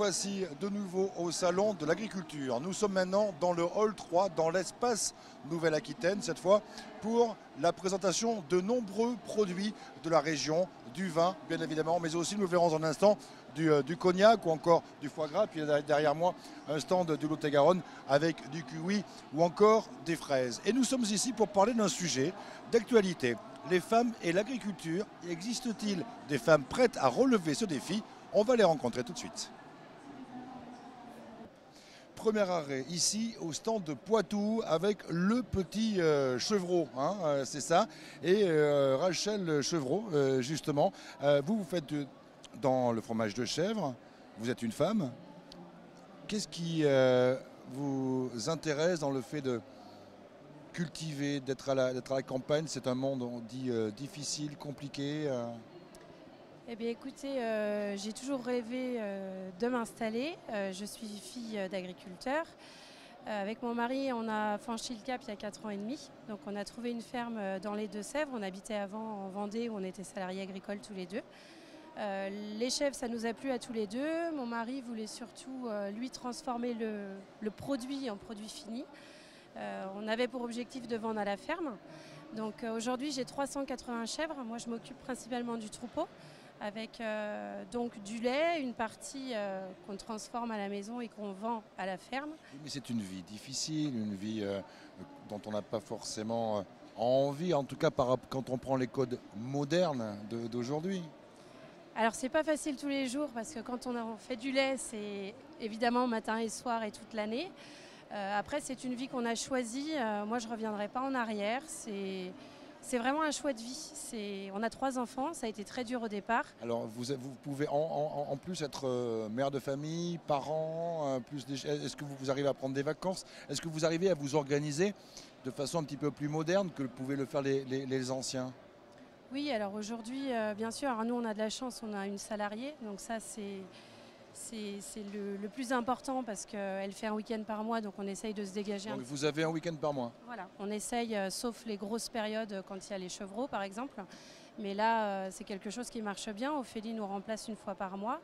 voici de nouveau au Salon de l'Agriculture. Nous sommes maintenant dans le Hall 3, dans l'espace Nouvelle-Aquitaine, cette fois, pour la présentation de nombreux produits de la région, du vin bien évidemment, mais aussi, nous verrons en un instant, du, euh, du cognac ou encore du foie gras. Puis derrière moi, un stand du Lot-et-Garonne avec du kiwi ou encore des fraises. Et nous sommes ici pour parler d'un sujet d'actualité. Les femmes et l'agriculture. Existe-t-il des femmes prêtes à relever ce défi? On va les rencontrer tout de suite. Premier arrêt ici au stand de Poitou avec le petit euh, Chevreau, hein, euh, c'est ça, et euh, Rachel Chevreau justement. Vous vous faites dans le fromage de chèvre, vous êtes une femme. Qu'est-ce qui vous intéresse dans le fait de cultiver, d'être à, à la campagne? C'est un monde, on dit, difficile, compliqué. Eh bien écoutez, euh, j'ai toujours rêvé euh, de m'installer. Euh, je suis fille d'agriculteur. Avec mon mari, on a franchi le cap il y a 4 ans et demi. Donc on a trouvé une ferme dans les Deux-Sèvres. On habitait avant en Vendée où on était salariés agricoles tous les deux. Les chèvres, ça nous a plu à tous les deux. Mon mari voulait surtout, lui, transformer le, le produit en produit fini. On avait pour objectif de vendre à la ferme. Donc aujourd'hui, j'ai 380 chèvres. Moi, je m'occupe principalement du troupeau avec euh, donc du lait, une partie euh, qu'on transforme à la maison et qu'on vend à la ferme. Mais c'est une vie difficile, une vie euh, dont on n'a pas forcément envie, en tout cas par, quand on prend les codes modernes de- d'aujourd'hui. Alors c'est pas facile tous les jours parce que quand on a- on fait du lait, c'est évidemment matin et soir et toute l'année. Après, c'est une vie qu'on a choisie. Moi, je reviendrai pas en arrière. C'est c'est vraiment un choix de vie. On a trois enfants. Ça a été très dur au départ. Alors vous, vous pouvez en, en- en plus être euh, mère de famille, parent, euh, plus des- est-ce que vous, vous arrivez à prendre des vacances? Est-ce que vous arrivez à vous organiser de façon un petit peu plus moderne que pouvaient le faire les, les- les anciens? Oui, alors aujourd'hui, euh, bien sûr, alors nous on a de la chance, on a une salariée, donc ça c'est c'est le, le plus important parce qu'elle fait un week-end par mois, donc on essaye de se dégager un Vous avez un week-end par mois. Voilà, on essaye, euh, sauf les grosses périodes euh, quand il y a les chevreaux par exemple. Mais là, euh, c'est quelque chose qui marche bien. Ophélie nous remplace une fois par mois.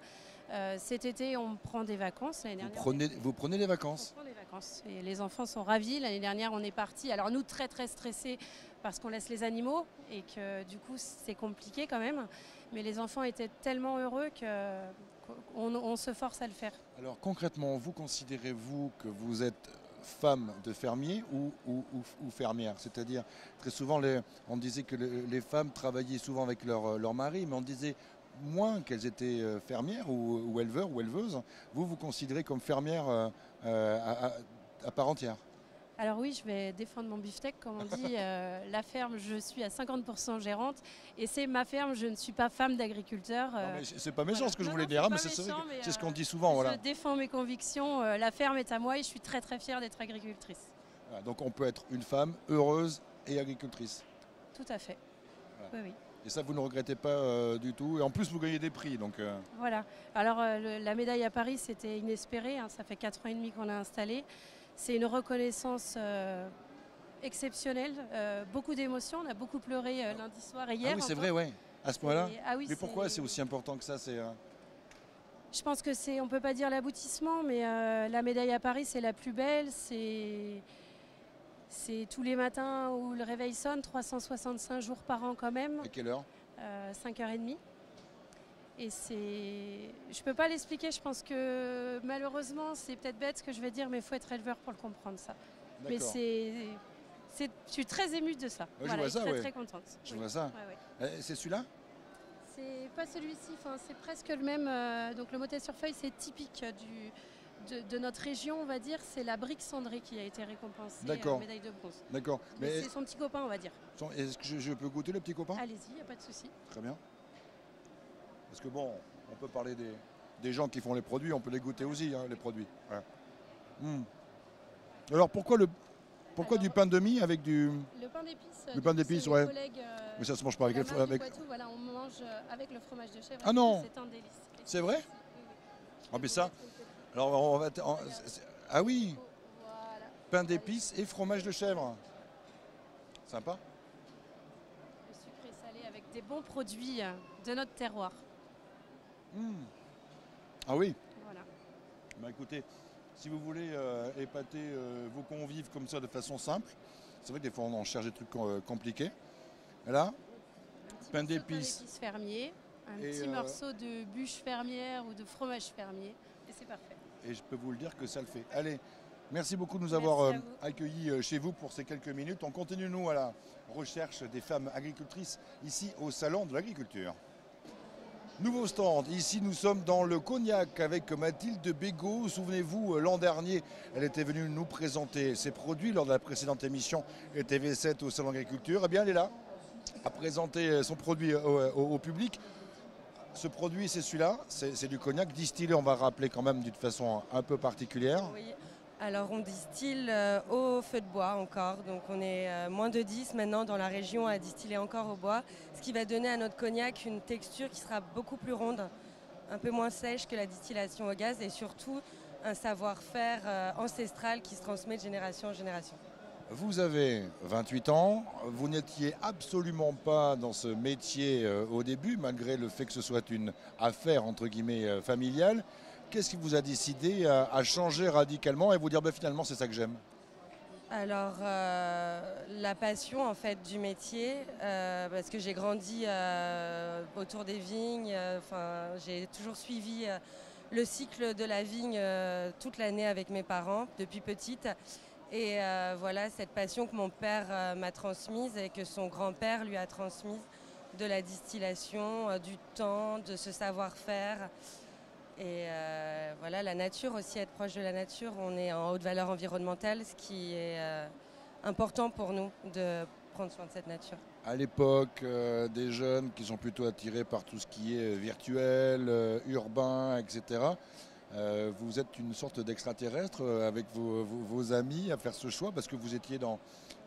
Euh, cet été, on prend des vacances. L'année Vous prenez, vous prenez des on vacances prend des vacances. Et les enfants sont ravis. L'année dernière, on est parti. Alors nous, très très stressés parce qu'on laisse les animaux et que du coup, c'est compliqué quand même. Mais les enfants étaient tellement heureux que on se force à le faire. Alors concrètement, vous considérez-vous que vous êtes femme de fermier ou, fermière? C'est-à-dire, très souvent, on disait que le- les femmes travaillaient souvent avec leur, euh, leur mari, mais on disait moins qu'elles étaient euh, fermières ou, éleveurs ou éleveuses. Vous, vous considérez comme fermière euh, à part entière? Alors oui, je vais défendre mon beefsteak, comme on dit. Euh, la ferme, je suis à 50% gérante. Et c'est ma ferme, je ne suis pas femme d'agriculteur. Euh, C'est pas méchant voilà. ce que je voulais non, dire, hein, mais c'est ce euh, qu'on dit souvent. Voilà. Je défends mes convictions. euh, la ferme est à moi et je suis très très fière d'être agricultrice. Voilà, Donc on peut être une femme heureuse et agricultrice. Tout à fait. Oui, oui. Et ça, vous ne regrettez pas euh, du tout. Et en plus, vous gagnez des prix. Donc, euh, Voilà. Alors euh, le- la médaille à Paris, c'était inespéré. hein, ça fait 4 ans et demi qu'on l'a installée. C'est une reconnaissance euh, exceptionnelle. euh, beaucoup d'émotions. On a beaucoup pleuré euh, lundi soir et hier. ah oui, c'est vrai, ouais. À ce point-là. Ah oui, Mais pourquoi c'est aussi important que ça c'est, Je pense que c'est, on peut pas dire l'aboutissement, mais euh, la médaille à Paris, c'est la plus belle. C'est, c'est tous les matins où le réveil sonne, 365 jours par an quand même, À quelle heure? Euh, 5h30. Et c'est, je peux pas l'expliquer. Je pense que malheureusement, c'est peut-être bête ce que je vais dire, mais il faut être éleveur pour le comprendre ça. Mais D'accord. c'est, je suis très émue de ça. je Voilà, vois ça, très ouais. très contente. Je Oui. vois ça. Ouais. Euh, C'est celui-là? C'est pas celui-ci, enfin, c'est presque le même. euh, donc le motet sur feuille, c'est typique du, de, de notre région, on va dire. C'est la brique cendrée qui a été récompensée D'accord. euh, médaille de bronze. D'accord. Mais Mais c'est son petit copain, on va dire. est-ce que je, je peux goûter le petit copain? Allez-y, il a pas de souci. Très bien. Parce que bon, on peut parler des, des gens qui font les produits, on peut les goûter aussi, hein, les produits. Ouais. Hmm. Alors pourquoi le pourquoi Alors- du pain de mie avec du. Le pain d'épices. Le pain du coup, d'épices, ouais. euh, Mais ça se mange pas avec. Poitou, voilà, on mange euh, avec le fromage de chèvre. Ah non C'est un délice. C'est vrai. Ah mais ça. Alors on va. ah oui, Voilà. pain d'épices et fromage de chèvre. Sympa. Le sucré salé avec des bons produits de notre terroir. Ah oui. Voilà. Bah, écoutez, si vous voulez euh, épater euh, vos convives comme ça de façon simple, c'est vrai que des fois on en cherche des trucs euh, compliqués. Et là, pain d'épices. fermier, un Et, petit morceau de bûche fermière ou de fromage fermier. Et c'est parfait. Et je peux vous le dire que ça le fait. Allez, merci beaucoup de nous Merci avoir accueillis chez vous pour ces quelques minutes. On continue, nous, à la recherche des femmes agricultrices ici au Salon de l'Agriculture. Nouveau stand, ici nous sommes dans le Cognac avec Mathilde Bégaud. Souvenez-vous, euh, l'an dernier, elle était venue nous présenter ses produits lors de la précédente émission TV7 au Salon de l'Agriculture. Eh bien, elle est là, à présenter euh, son produit au, au- public. Ce produit, c'est celui-là, c'est du cognac distillé, on va rappeler quand même d'une façon un peu particulière. Alors on distille euh, au feu de bois encore, donc on est euh, moins de 10 maintenant dans la région à distiller encore au bois, ce qui va donner à notre cognac une texture qui sera beaucoup plus ronde, un peu moins sèche que la distillation au gaz et surtout un savoir-faire euh, ancestral qui se transmet de génération en génération. Vous avez 28 ans, vous n'étiez absolument pas dans ce métier au début, malgré le fait que ce soit une affaire entre guillemets familiale. Qu'est-ce qui vous a décidé à, changer radicalement et vous dire bah, finalement c'est ça que j'aime? Alors, euh, la passion en fait du métier, euh, parce que j'ai grandi euh, autour des vignes, j'ai toujours suivi le cycle de la vigne toute l'année avec mes parents depuis petite. Et voilà cette passion que mon père m'a transmise et que son grand-père lui a transmise de la distillation, du temps, de ce savoir-faire. Et euh, voilà, la nature aussi, être proche de la nature. On est en haute valeur environnementale, ce qui est euh, important pour nous de prendre soin de cette nature. À l'époque, euh, des jeunes qui sont plutôt attirés par tout ce qui est virtuel, urbain, etc. Vous êtes une sorte d'extraterrestre avec vos, amis à faire ce choix parce que vous étiez dans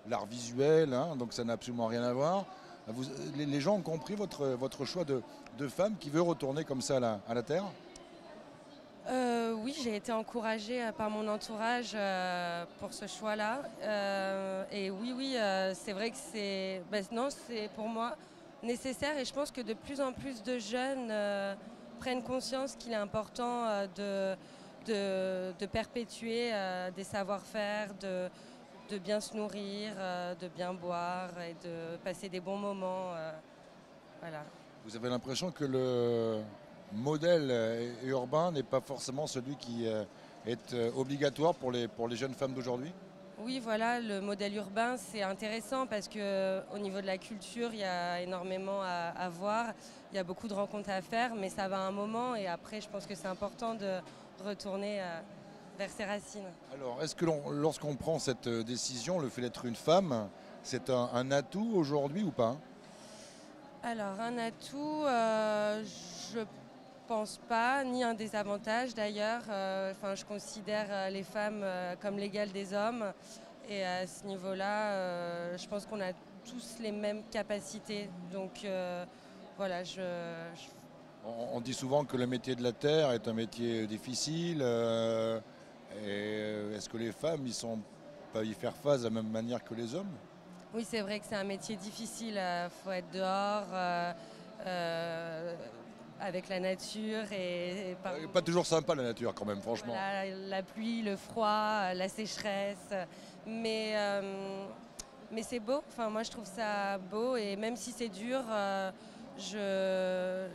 l'art visuel, hein, donc ça n'a absolument rien à voir. Les, gens ont compris votre, votre choix de, de femme qui veut retourner comme ça à la terre? Euh, oui, j'ai été encouragée euh, par mon entourage euh, pour ce choix-là. Et oui, oui, c'est vrai que c'est, ben, c'est pour moi nécessaire. Et je pense que de plus en plus de jeunes prennent conscience qu'il est important de, perpétuer des savoir-faire, de, de bien se nourrir, de bien boire et de passer des bons moments. voilà. Vous avez l'impression que le modèle euh, urbain n'est pas forcément celui qui euh, est euh, obligatoire pour les, pour les jeunes femmes d'aujourd'hui? Oui, voilà, le modèle urbain, c'est intéressant parce que au niveau de la culture, il y a énormément à, à voir. Il y a beaucoup de rencontres à faire, mais ça va un moment et après, je pense que c'est important de retourner vers ses racines. Alors, est-ce que lorsqu'on prend cette décision, le fait d'être une femme, c'est un, un atout aujourd'hui ou pas? Alors, un atout, euh, je pense pas, ni un désavantage d'ailleurs. Euh, Enfin, je considère euh, les femmes euh, comme l'égale des hommes. Et à ce niveau-là, je pense qu'on a tous les mêmes capacités. Donc, voilà, je, je- on, on dit souvent que le métier de la terre est un métier difficile. euh, est-ce que les femmes ils sont peuvent y faire face de la même manière que les hommes? Oui, c'est vrai que c'est un métier difficile. Il faut être dehors, euh, avec la nature et, et par- Euh, Pas toujours sympa la nature quand même, franchement. Voilà, la pluie, le froid, la sécheresse. Mais, euh, mais c'est beau. Enfin, moi, je trouve ça beau. Et même si c'est dur, euh, je...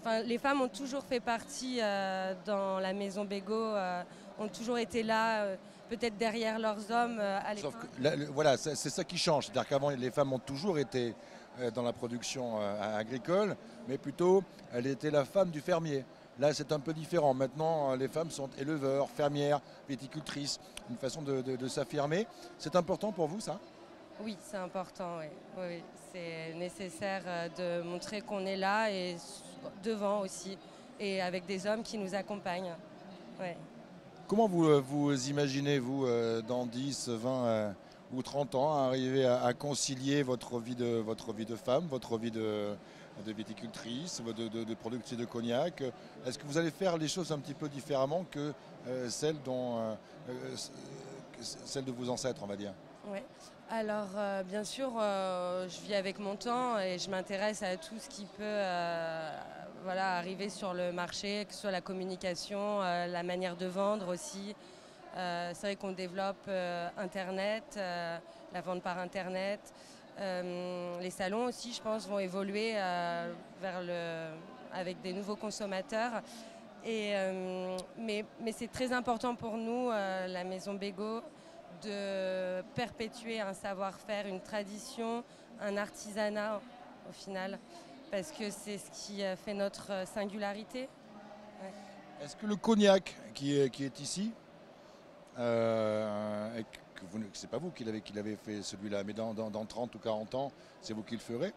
enfin, les femmes ont toujours fait partie euh, dans la maison euh, ont toujours été là, peut-être derrière leurs hommes à l'époque. Voilà, c'est ça qui change. C'est-à-dire qu'avant, les femmes ont toujours été dans la production euh, agricole, mais plutôt, elle était la femme du fermier. Là, c'est un peu différent. Maintenant, euh, les femmes sont éleveurs, fermières, viticultrices, une façon de, de- de s'affirmer. C'est important pour vous, ça? Oui, c'est important, oui. Oui, oui. C'est nécessaire euh, de montrer qu'on est là et devant aussi, et avec des hommes qui nous accompagnent. Comment vous euh, vous imaginez, vous, euh, dans 10, 20 euh, ou 30 ans, arriver à, à concilier votre vie, de, votre vie de femme, votre vie de, viticultrice, de, de, de productrice de cognac Est-ce que vous allez faire les choses un petit peu différemment que euh, celles, dont, euh, euh, celles de vos ancêtres, on va dire? Ouais. Alors, euh, bien sûr, je vis avec mon temps et je m'intéresse à tout ce qui peut voilà, arriver sur le marché, que ce soit la communication, la manière de vendre aussi. C'est vrai qu'on développe Internet, la vente par Internet. les salons aussi, je pense, vont évoluer avec des nouveaux consommateurs. Mais, c'est très important pour nous, la maison Bego, de perpétuer un savoir-faire, une tradition, un artisanat au final, parce que c'est ce qui fait notre singularité. Est-ce que le cognac qui est ici, euh, c'est pas vous qui l'avez fait celui-là, mais dans, dans, 30 ou 40 ans, c'est vous qui le ferez.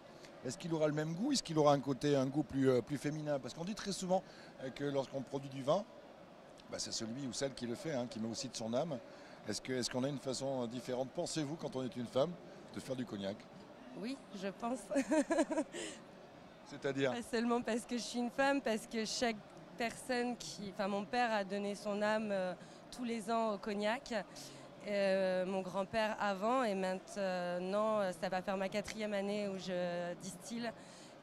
Est-ce qu'il aura le même goût? Est-ce qu'il aura un côté, un goût plus, euh, plus féminin? Parce qu'on dit très souvent euh, que lorsqu'on produit du vin, bah, c'est celui ou celle qui le fait, hein, qui met aussi de son âme. Est-ce qu'on a une façon différente, pensez-vous, quand on est une femme, de faire du cognac? Oui, je pense. C'est-à-dire? Pas seulement parce que je suis une femme, parce que chaque personne qui. Enfin, mon père a donné son âme euh, tous les ans au cognac. Euh, mon grand-père avant et maintenant euh, ça va faire ma quatrième année où je distille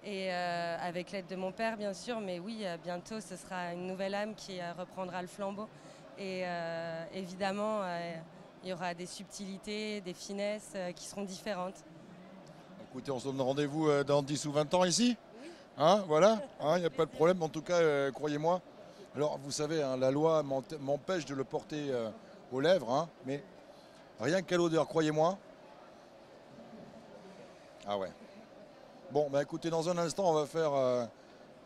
et avec l'aide de mon père bien sûr mais oui bientôt ce sera une nouvelle âme qui reprendra le flambeau et euh, évidemment, euh, il y aura des subtilités, des finesses euh, qui seront différentes. Écoutez, on se donne rendez-vous dans 10 ou 20 ans ici? Hein, voilà, il hein, n'y a pas de problème. En tout cas, croyez-moi. Alors, vous savez, hein, la loi m'empêche de le porter aux lèvres, hein, mais rien qu'à l'odeur, croyez-moi. Ah ouais. Bon, bah écoutez, dans un instant, on va faire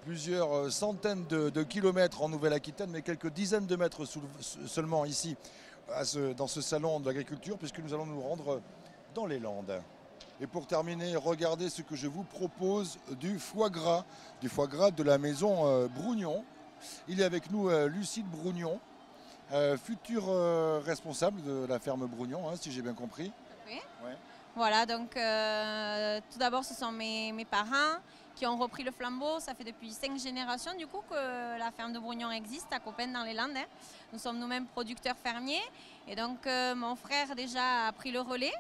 plusieurs euh, centaines de, kilomètres en Nouvelle-Aquitaine, mais quelques dizaines de mètres seulement ici, dans ce salon de l'agriculture, puisque nous allons nous rendre dans les Landes. Et pour terminer, regardez ce que je vous propose du foie gras, du foie gras de la maison euh, Brougnon. Il est avec nous euh, Lucille Brougnon, future responsable de la ferme Brougnon, hein, si j'ai bien compris. Oui. Voilà, donc tout d'abord, ce sont mes, mes parents qui ont repris le flambeau. Ça fait depuis cinq générations du coup que la ferme de Brugnon existe à Copenhague dans les Landes. Hein. Nous sommes nous-mêmes producteurs fermiers et donc euh, mon frère déjà a pris le relais.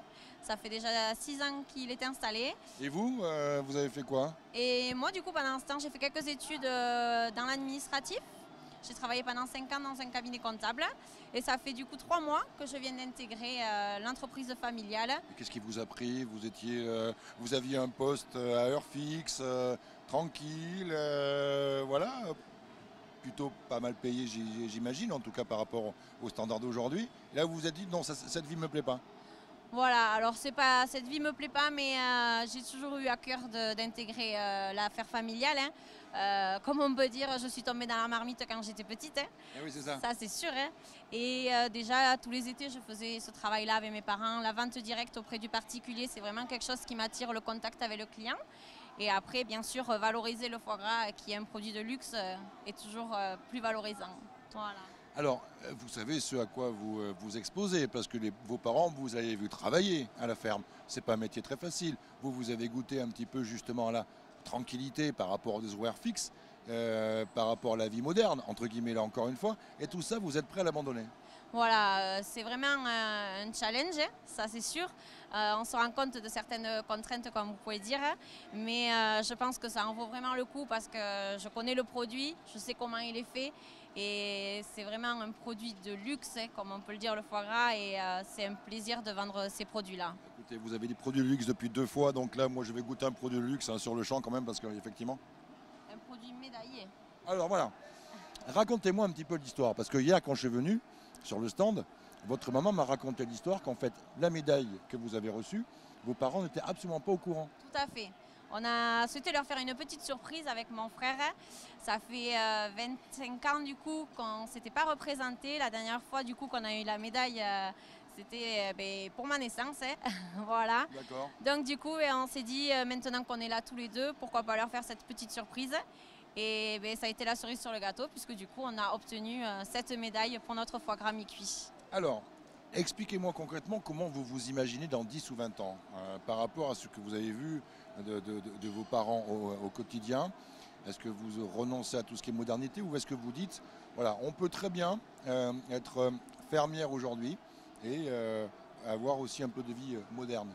Ça fait déjà six ans qu'il est installé. Et vous, euh, vous avez fait quoi? Et moi du coup pendant ce temps j'ai fait quelques études euh, dans l'administratif. J'ai travaillé pendant 5 ans dans un cabinet comptable et ça fait du coup 3 mois que je viens d'intégrer euh, l'entreprise familiale. Qu'est-ce qui vous a pris? Vous étiez, euh, vous aviez un poste à heure fixe, tranquille, voilà, plutôt pas mal payé, j'imagine, en tout cas par rapport aux standards d'aujourd'hui. Là, vous vous êtes dit non, cette vie ne me plaît pas. Voilà, alors c'est pas cette vie me plaît pas, mais j'ai toujours eu à cœur d'intégrer l'affaire familiale. Hein. Euh, comme on peut dire, je suis tombée dans la marmite quand j'étais petite. Hein. Eh oui, c'est ça. Ça, c'est sûr. Hein. Et euh, déjà, tous les étés, je faisais ce travail-là avec mes parents. La vente directe auprès du particulier, c'est vraiment quelque chose qui m'attire le contact avec le client. Et après, bien sûr, valoriser le foie gras, qui est un produit de luxe, euh, est toujours plus valorisant. Alors, vous savez ce à quoi vous vous exposez, parce que vos parents, vous avez vu travailler à la ferme. C'est pas un métier très facile. Vous, vous avez goûté un petit peu justement à la, tranquillité par rapport aux horaires fixes, euh, par rapport à la vie moderne, entre guillemets là encore une fois, et tout ça, vous êtes prêt à l'abandonner voilà, euh, c'est vraiment un challenge, hein, ça c'est sûr. Euh, on se rend compte de certaines contraintes, comme vous pouvez dire, mais je pense que ça en vaut vraiment le coup parce que je connais le produit, je sais comment il est fait et c'est vraiment un produit de luxe, comme on peut le dire, le foie gras, et c'est un plaisir de vendre ces produits-là vous avez des produits de luxe depuis deux fois, donc là, moi, je vais goûter un produit de luxe hein, sur le champ quand même, parce qu'effectivement. Un produit médaillé. Alors voilà, racontez-moi un petit peu l'histoire, parce que hier, quand je suis venu sur le stand, votre maman m'a raconté l'histoire qu'en fait, la médaille que vous avez reçue, vos parents n'étaient absolument pas au courant. Tout à fait. On a souhaité leur faire une petite surprise avec mon frère. Ça fait 25 euh, ans du coup qu'on ne s'était pas représenté. La dernière fois du coup qu'on a eu la médaille, euh, c'était euh, ben, pour ma naissance. Hein. voilà. Donc du coup, on s'est dit, maintenant qu'on est là tous les deux, pourquoi pas leur faire cette petite surprise et ben, ça a été la cerise sur le gâteau, puisque du coup, on a obtenu cette médaille pour notre foie gras mi-cuit. Alors, expliquez-moi concrètement comment vous vous imaginez dans 10 ou 20 ans, par rapport à ce que vous avez vu de, vos parents au, quotidien. Est-ce que vous renoncez à tout ce qui est modernité ou est-ce que vous dites, voilà, on peut très bien être fermière aujourd'hui, et euh, avoir aussi un peu de vie euh, moderne?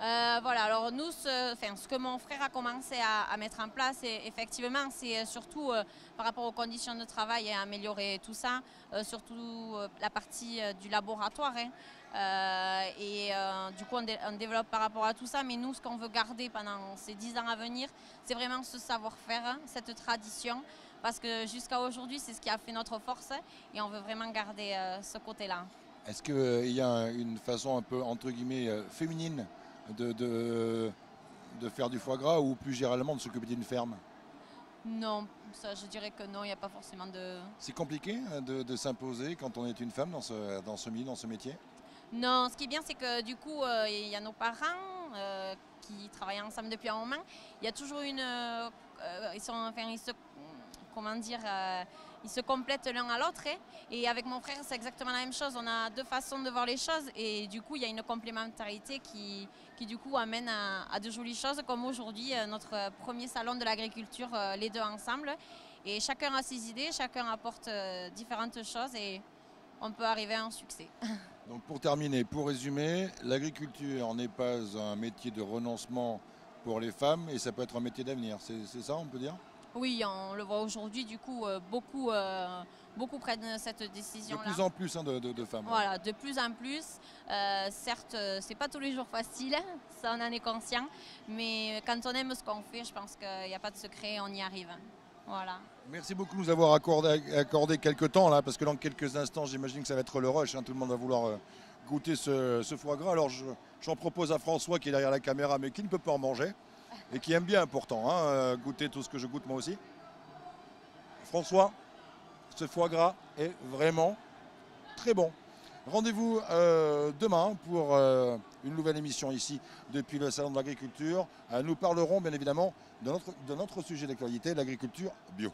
Euh, voilà, alors nous, ce, ce, que mon frère a commencé à, mettre en place, effectivement, c'est surtout euh, par rapport aux conditions de travail et améliorer tout ça, euh, surtout la partie du laboratoire. Hein. et du coup, on, développe par rapport à tout ça, mais nous, ce qu'on veut garder pendant ces dix ans à venir, c'est vraiment ce savoir-faire, hein, cette tradition, parce que jusqu'à aujourd'hui, c'est ce qui a fait notre force, et on veut vraiment garder ce côté-là. Est-ce qu'il y a une façon un peu, entre guillemets, féminine de, de, faire du foie gras ou plus généralement de s'occuper d'une ferme? Non, ça je dirais que non, il n'y a pas forcément de... C'est compliqué hein, de, s'imposer quand on est une femme dans ce, dans ce milieu, dans ce métier? Non, ce qui est bien c'est que du coup euh, il y a nos parents euh, qui travaillent ensemble depuis un moment. Il y a toujours une... Euh, ils, sont, enfin, ils se... Comment dire ils se complètent l'un à l'autre. Hein. Et avec mon frère, c'est exactement la même chose. On a deux façons de voir les choses et du coup, il y a une complémentarité qui, qui du coup amène à, de jolies choses, comme aujourd'hui euh, notre premier salon de l'agriculture, euh, les deux ensemble. Et chacun a ses idées, chacun apporte euh, différentes choses et on peut arriver à un succès. Donc pour terminer, pour résumer, l'agriculture n'est pas un métier de renoncement pour les femmes et ça peut être un métier d'avenir. C'est ça, on peut dire? Oui, on le voit aujourd'hui, du coup, euh, beaucoup, euh, beaucoup prennent cette décision-là. De plus en plus hein, de, femmes. Voilà, de plus en plus. Euh, certes, c'est pas tous les jours facile, ça on en est conscient, mais quand on aime ce qu'on fait, je pense qu'il n'y a pas de secret, on y arrive. Voilà. Merci beaucoup de nous avoir accordé, accordé quelques temps là, parce que dans quelques instants, j'imagine que ça va être le rush. Hein, tout le monde va vouloir goûter ce, foie gras. Alors j'en propose à François qui est derrière la caméra, mais qui ne peut pas en manger et qui aime bien pourtant hein, euh, goûter tout ce que je goûte moi aussi. François, ce foie gras est vraiment très bon. Rendez-vous euh, demain pour euh, une nouvelle émission ici depuis le Salon de l'Agriculture. nous parlerons bien évidemment de notre, de notre sujet d'actualité, l'agriculture bio.